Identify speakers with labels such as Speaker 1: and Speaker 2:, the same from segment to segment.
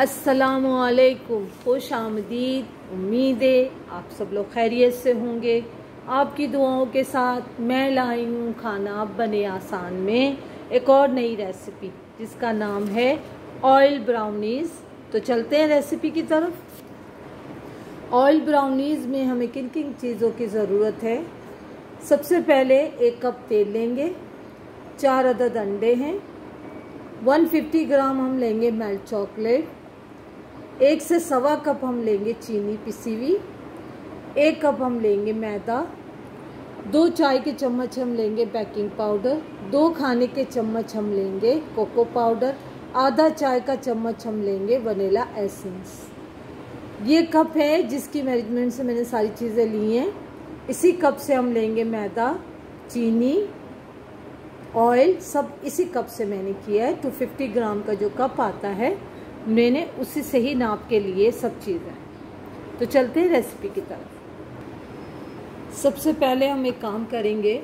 Speaker 1: असलकुम खुश आमदीद। उम्मीद है आप सब लोग खैरियत से होंगे। आपकी दुआओं के साथ मैं लाई हूँ खाना बने आसान में। एक और नई रेसिपी जिसका नाम है ऑयल ब्राउनीज़ तो चलते हैं रेसिपी की तरफ़। ऑयल ब्राउनीज़ में हमें किन किन चीज़ों की ज़रूरत है? सबसे पहले एक कप तेल लेंगे। चार अदद अंडे हैं। 150 ग्राम हम लेंगे मेल्ट चॉकलेट एक से सवा कप हम लेंगे चीनी पिसी हुई। एक कप हम लेंगे मैदा। दो चाय के चम्मच हम लेंगे बेकिंग पाउडर दो खाने के चम्मच हम लेंगे कोको पाउडर आधा चाय का चम्मच हम लेंगे वनीला एसेंस ये कप है जिसकी मैनेजमेंट से मैंने सारी चीज़ें ली हैं। इसी कप से हम लेंगे मैदा, चीनी ऑयल सब इसी कप से मैंने किया है। 250 ग्राम का जो कप आता है मैंने उसी से ही नाप के लिए सब चीज़ें तो चलते हैं रेसिपी की तरफ़। सबसे पहले हम एक काम करेंगे,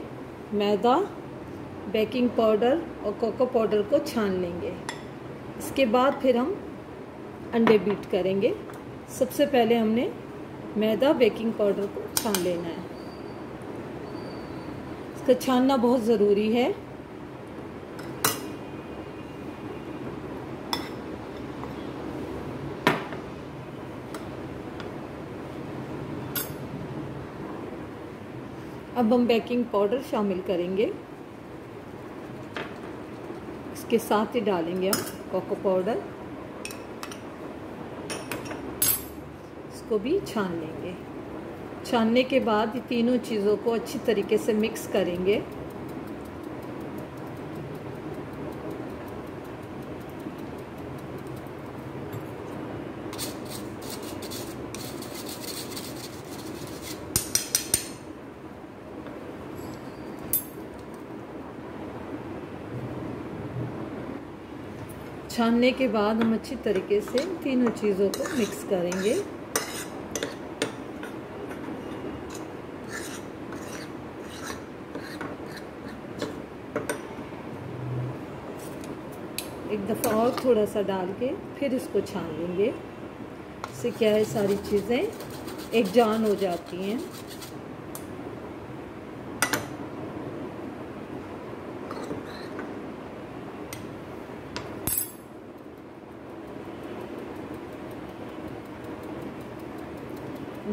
Speaker 1: मैदा बेकिंग पाउडर और कोको पाउडर को छान लेंगे। इसके बाद फिर हम अंडे बीट करेंगे। सबसे पहले हमने मैदा बेकिंग पाउडर को छान लेना है। इसका छानना बहुत ज़रूरी है। अब हम बेकिंग पाउडर शामिल करेंगे। इसके साथ ही डालेंगे हम कोको पाउडर इसको भी छान लेंगे। छानने के बाद तीनों चीज़ों को अच्छी तरीके से मिक्स करेंगे। छानने के बाद हम अच्छी तरीके से तीनों चीज़ों को मिक्स करेंगे। एक दफ़ा और थोड़ा सा डाल के फिर इसको छान लेंगे। इससे क्या है, सारी चीज़ें एक जान हो जाती हैं।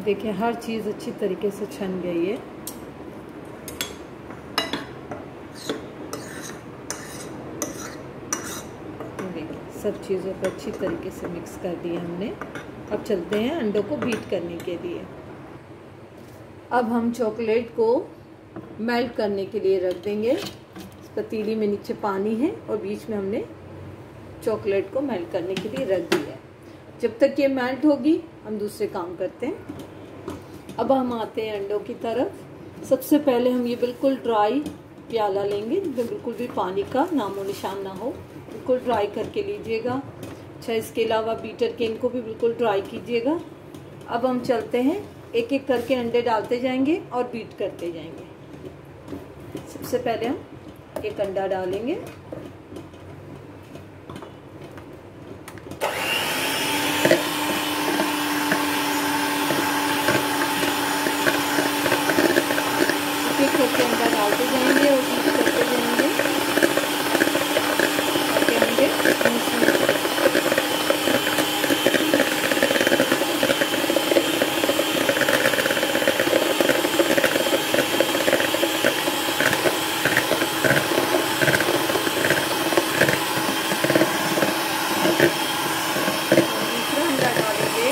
Speaker 1: देखिए, हर चीज़ अच्छी तरीके से छन गई है। देखिए, सब चीज़ों को अच्छी तरीके से मिक्स कर दिया हमने। अब चलते हैं अंडों को बीट करने के लिए। अब हम चॉकलेट को मेल्ट करने के लिए रख देंगे। पतीली में नीचे पानी है और बीच में हमने चॉकलेट को मेल्ट करने के लिए रख दिया है। जब तक ये मेल्ट होगी, हम दूसरे काम करते हैं। अब हम आते हैं अंडों की तरफ़। सबसे पहले हम ये बिल्कुल ड्राई प्याला लेंगे, जिसमें बिल्कुल भी पानी का नामो निशान ना हो। बिल्कुल ड्राई करके लीजिएगा। अच्छा इसके अलावा बीटर के इनको भी बिल्कुल ड्राई कीजिएगा। अब हम चलते हैं। एक एक करके अंडे डालते जाएँगे और बीट करते जाएँगे। सबसे पहले हम एक अंडा डालेंगे। करके अंडा डालते जाएँगे और बीट करते जाएँगे ताकि अंडे दूसरा अंडा डालेंगे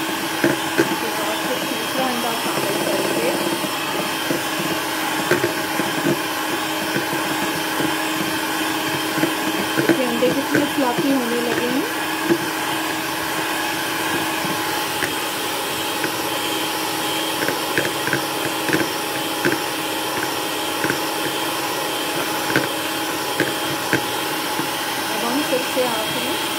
Speaker 1: अंडे कितने फ्लफी होने लगे हैं अब हम फिर से आँख में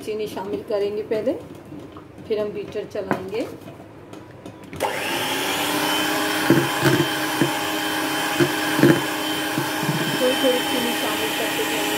Speaker 1: चीनी शामिल करेंगे पहले फिर हम बीटर चलाएँगे। थोड़ी थोड़ी चीनी शामिल करते जाएँगे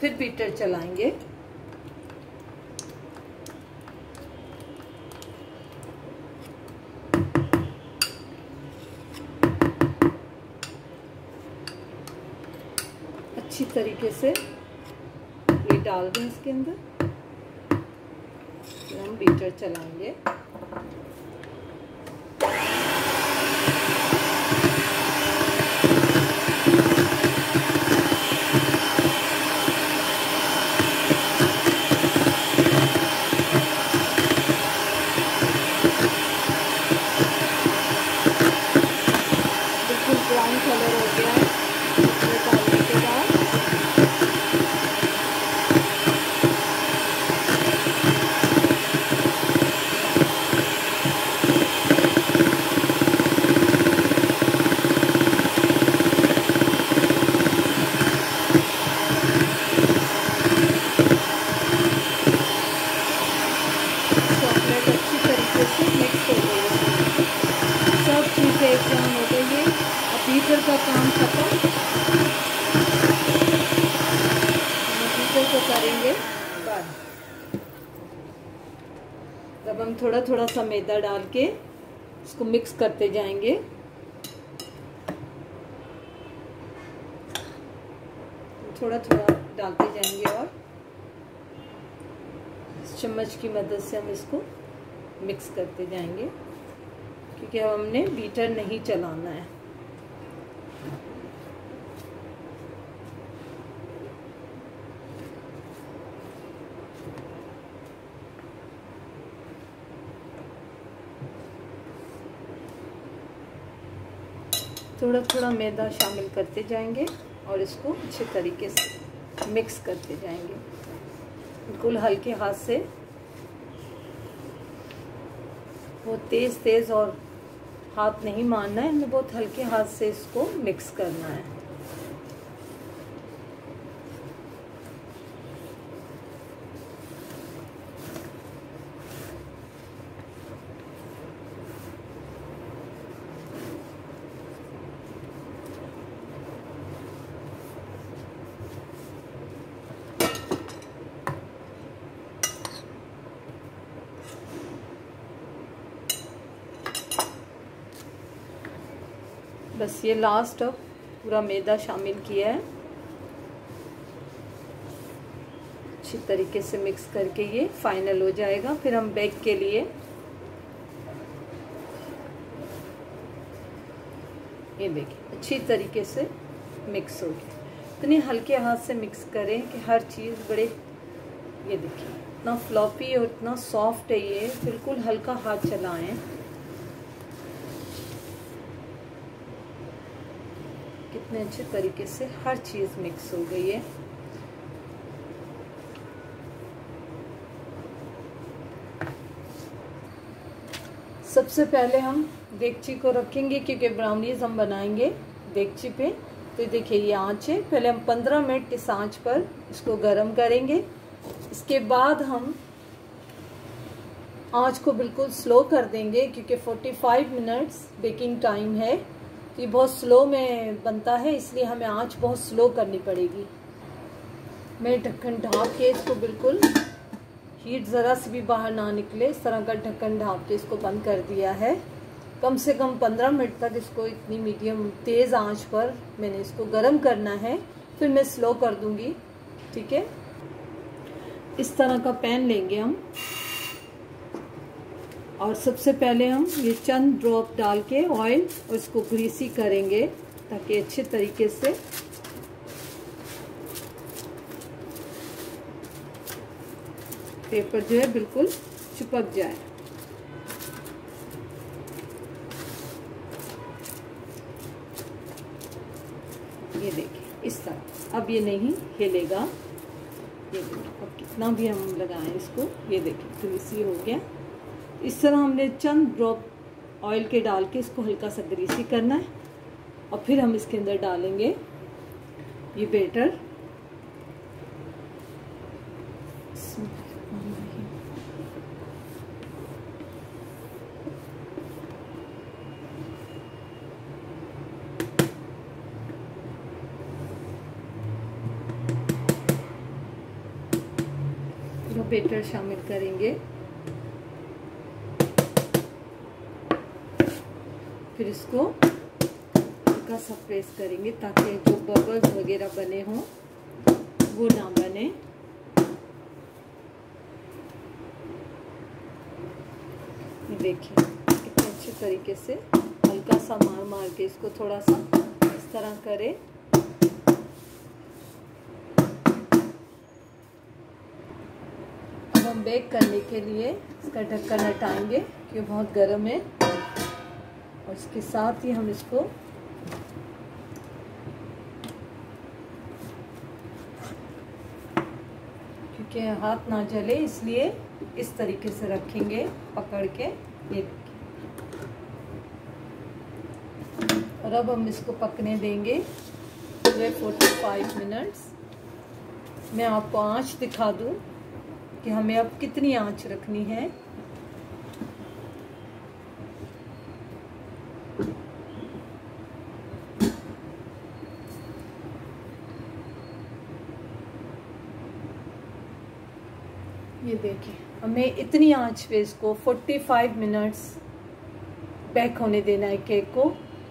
Speaker 1: फिर बीटर चलाएँगे। अच्छी तरीके से ये डाल दें इसके अंदर। हम बीटर चलाएँगे हीटर का काम खत्म हीटर को करेंगे जब हम थोड़ा थोड़ा सा मैदा डाल के इसको मिक्स करते जाएँगे। थोड़ा थोड़ा डालते जाएँगे और चम्मच की मदद से हम इसको मिक्स करते जाएँगे, क्योंकि हमने बीटर नहीं चलाना है। थोड़ा थोड़ा मैदा शामिल करते जाएँगे और इसको अच्छे तरीके से मिक्स करते जाएँगे। बिल्कुल हल्के हाथ से। बहुत तेज़ तेज़ और हाथ नहीं मारना है, हमें बहुत हल्के हाथ से इसको मिक्स करना है। बस ये लास्ट अब पूरा मैदा शामिल किया है। अच्छी तरीके से मिक्स करके ये फाइनल हो जाएगा। फिर हम बेक के लिए ये देखिए अच्छी तरीके से मिक्स हो गया। इतने हल्के हाथ से मिक्स करें कि हर चीज़ बड़े, ये देखिए इतना फ्लॉपी और इतना सॉफ्ट है ये, बिल्कुल हल्का हाथ चलाएँ। कितने अच्छे तरीके से हर चीज़ मिक्स हो गई है। सबसे पहले हम देगची को रखेंगे, क्योंकि ब्राउनीज हम बनाएँगे देगची पे। तो देखिए, ये आँच है। पहले हम 15 मिनट इस आँच पर इसको गर्म करेंगे। इसके बाद हम आँच को बिल्कुल स्लो कर देंगे, क्योंकि 45 मिनट्स बेकिंग टाइम है। तो ये बहुत स्लो में बनता है, इसलिए हमें आँच बहुत स्लो करनी पड़ेगी। मैं ढक्कन ढाँप के इसको बिल्कुल हीट ज़रा से भी बाहर ना निकले, इस तरह का ढक्कन ढाँप के इसको बंद कर दिया है। कम से कम पंद्रह मिनट तक इसको इतनी मीडियम तेज़ आँच पर मैंने इसको गर्म करना है, फिर मैं स्लो कर दूँगी, ठीक है? इस तरह का पैन लेंगे हम। और सबसे पहले हम ये चंद ड्रॉप डाल के ऑयल इसको ग्रीसी करेंगे ताकि अच्छे तरीके से पेपर जो है बिल्कुल चिपक जाए। ये देखिए, इस तरह। अब ये नहीं हिलेगा। ये देखिए, अब कितना भी हम लगाएँ इसको, ये देखिए ग्रीसी हो गया। इस तरह हमने चंद ड्रॉप ऑयल के डाल के इसको हल्का सा ग्रीसी करना है और फिर हम इसके अंदर डालेंगे ये बेटर। बेटर शामिल करेंगे। फिर इसको हल्का सा प्रेस करेंगे ताकि जो बबल्स वगैरह बने हों, वो ना बने। देखिए, कितने अच्छे तरीके से हल्का सा मार मार के इसको थोड़ा सा इस तरह करें। हम बेक करने के लिए इसका ढक्कन हटाएँगे, क्योंकि बहुत गर्म है। और इसके साथ ही हम इसको क्योंकि हाथ ना जले, इसलिए इस तरीके से रखेंगे, पकड़ के ये और अब हम इसको पकने देंगे पूरे 45 मिनट्स मैं आपको आँच दिखा दूँ कि हमें अब कितनी आँच रखनी है ये देखिए हमें इतनी आँच पे इसको 45 मिनट्स बैक होने देना है केक को,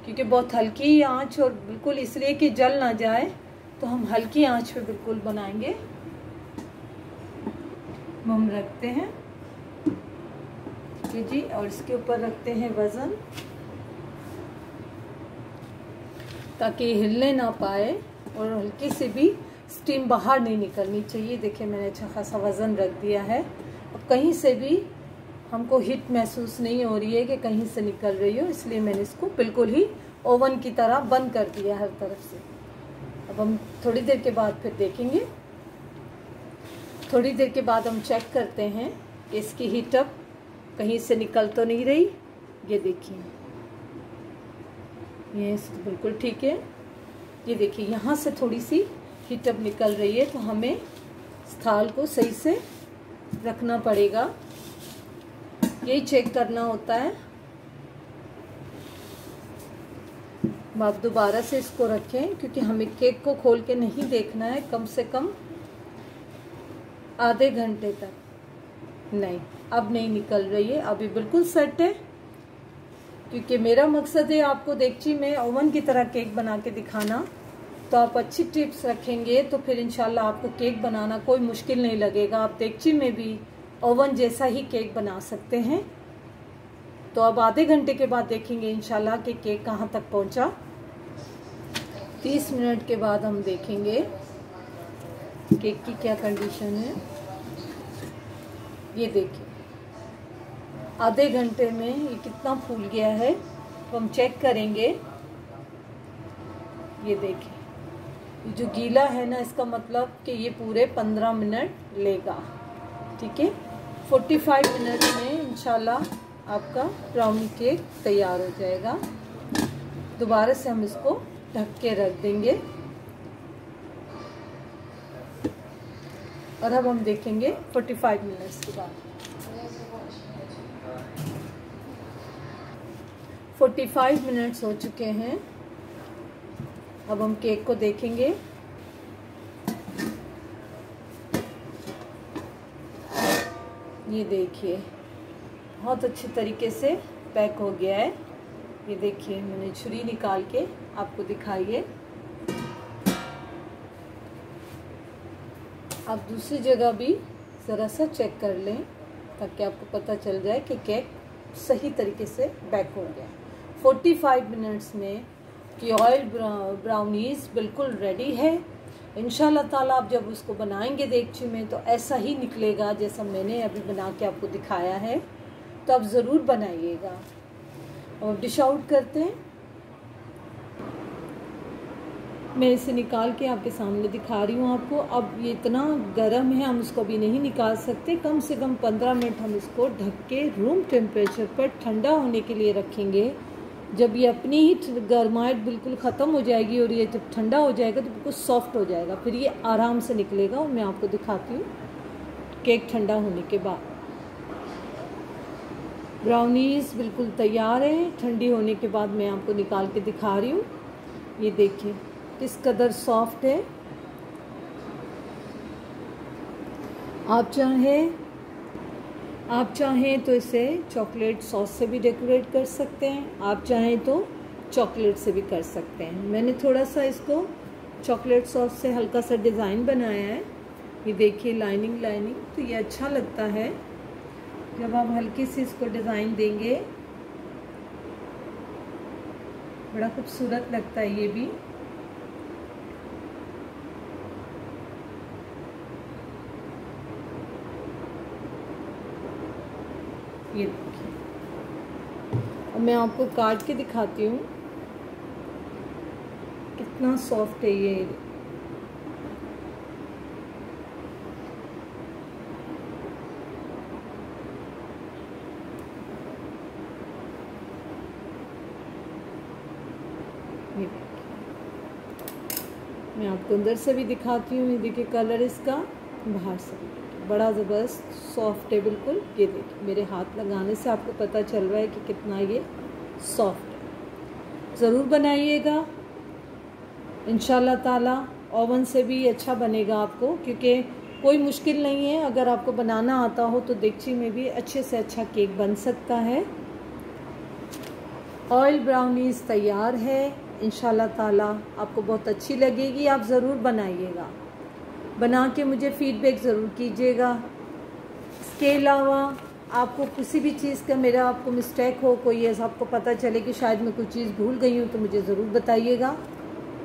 Speaker 1: क्योंकि बहुत हल्की आँच और बिल्कुल इसलिए कि जल ना जाए तो हम हल्की आँच पे बिल्कुल बनाएँगे। हम रखते हैं। ठीक जी, और इसके ऊपर रखते हैं वज़न, ताकि हिलने ना पाए और हल्की से भी स्टीम बाहर नहीं निकलनी चाहिए। देखिए, मैंने अच्छा खासा वज़न रख दिया है। अब कहीं से भी हमको हीट महसूस नहीं हो रही है कि कहीं से निकल रही हो, इसलिए मैंने इसको बिल्कुल ही ओवन की तरह बंद कर दिया हर तरफ़ से। अब हम थोड़ी देर के बाद फिर देखेंगे। थोड़ी देर के बाद हम चेक करते हैं कि इसकी हीटअप कहीं से निकल तो नहीं रही। ये देखिए। ये बिल्कुल ठीक है। ये देखिए, यहाँ से थोड़ी सी हीटअप निकल रही है तो हमें स्थाल को सही से रखना पड़ेगा। यही चेक करना होता है। आप दोबारा से इसको रखें, क्योंकि हमें केक को खोल के नहीं देखना है, कम से कम आधे घंटे तक। नहीं, अब नहीं निकल रही है, अभी बिल्कुल सेट है। क्योंकि मेरा मकसद है आपको देखची, में ओवन की तरह केक बना के दिखाना। तो आप अच्छी टिप्स रखेंगे तो फिर इनशाला आपको केक बनाना कोई मुश्किल नहीं लगेगा। आप देखची में भी ओवन जैसा ही केक बना सकते हैं। तो अब आधे घंटे के बाद देखेंगे इनशाला कि केक कहाँ तक पहुँचा। तीस मिनट के बाद हम देखेंगे केक की क्या कंडीशन है। ये देखिए। आधे घंटे में ये कितना फूल गया है तो हम चेक करेंगे। ये देखिए। जो गीला है ना, इसका मतलब कि ये पूरे पंद्रह मिनट लेगा। ठीक है? फोर्टी फाइव मिनट में इंशाल्लाह आपका ब्राउनी केक तैयार हो जाएगा। दोबारा से हम इसको ढक के रख देंगे। और अब हम देखेंगे 45 मिनट्स के बाद। 45 मिनट्स हो चुके हैं। अब हम केक को देखेंगे। ये देखिए, बहुत अच्छे तरीके से पैक हो गया है। ये देखिए, मैंने छुरी निकाल के आपको दिखाइए आप दूसरी जगह भी ज़रा सा चेक कर लें ताकि आपको पता चल जाए कि केक सही तरीके से बैक हो गया। 45 मिनट्स में कि ऑयल ब्राउनीज बिल्कुल रेडी है। इन ताला आप जब उसको बनाएँगे देखची में तो ऐसा ही निकलेगा जैसा मैंने अभी बना के आपको दिखाया है। तो आप ज़रूर बनाइएगा। और डिश आउट करते हैं। मैं इसे निकाल के आपके सामने दिखा रही हूँ आपको। अब ये इतना गर्म है, हम इसको अभी नहीं निकाल सकते। कम से कम पंद्रह मिनट हम इसको ढक के रूम टेम्परेचर पर ठंडा होने के लिए रखेंगे। जब ये अपनी ही गर्माहट बिल्कुल ख़त्म हो जाएगी और ये जब ठंडा हो जाएगा तो बिल्कुल सॉफ्ट हो जाएगा। फिर ये आराम से निकलेगा और मैं आपको दिखाती हूँ केक ठंडा होने के बाद। ब्राउनीज बिल्कुल तैयार है। ठंडी होने के बाद मैं आपको निकाल के दिखा रही हूँ। ये देखिए, किस कदर सॉफ्ट है। आप चाहें आप चाहें तो इसे चॉकलेट सॉस से भी डेकोरेट कर सकते हैं, आप चाहें तो चॉकलेट से भी कर सकते हैं। मैंने थोड़ा सा इसको चॉकलेट सॉस से हल्का सा डिज़ाइन बनाया है। ये देखिए, लाइनिंग लाइनिंग तो ये अच्छा लगता है। जब आप हल्की सी इसको डिज़ाइन देंगे, बड़ा खूबसूरत लगता है ये भी। ये देखिए। अब मैं आपको काट के दिखाती हूँ। कितना सॉफ्ट है ये। मैं आपको अंदर से भी दिखाती हूँ। ये देखिए कलर इसका। बाहर से भी। बड़ा ज़बरदस्त सॉफ्ट है, बिल्कुल। ये देखिए मेरे हाथ लगाने से आपको पता चल रहा है कि कितना ये सॉफ्ट है। ज़रूर बनाइएगा। इन ताला ओवन से भी अच्छा बनेगा आपको, क्योंकि कोई मुश्किल नहीं है। अगर आपको बनाना आता हो तो देगची में भी अच्छे से अच्छा केक बन सकता है। ऑयल ब्राउनीज तैयार है। इन ताला, आपको बहुत अच्छी लगेगी। आप ज़रूर बनाइएगा। बना के मुझे फीडबैक ज़रूर कीजिएगा। इसके अलावा आपको किसी भी चीज़ का मेरा आपको मिस्टेक हो, कोई ऐसा आपको पता चले कि शायद मैं कोई चीज़ भूल गई हूँ तो मुझे ज़रूर बताइएगा।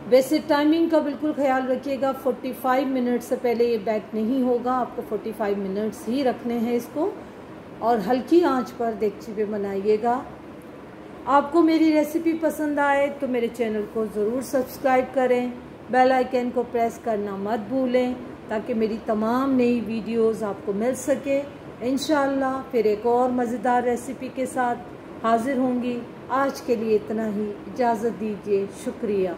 Speaker 1: वैसे टाइमिंग का बिल्कुल ख्याल रखिएगा 45 मिनट से पहले ये बैक नहीं होगा, आपको 45 मिनट्स ही रखने हैं इसको। और हल्की आँच पर देगची पे बनाइएगा। आपको मेरी रेसिपी पसंद आए तो मेरे चैनल को ज़रूर सब्सक्राइब करें। बेल आइकन को प्रेस करना मत भूलें, ताकि मेरी तमाम नई वीडियोस आपको मिल सके। इन फिर एक और मज़ेदार रेसिपी के साथ हाजिर होंगी। आज के लिए इतना ही। इजाज़त दीजिए। शुक्रिया।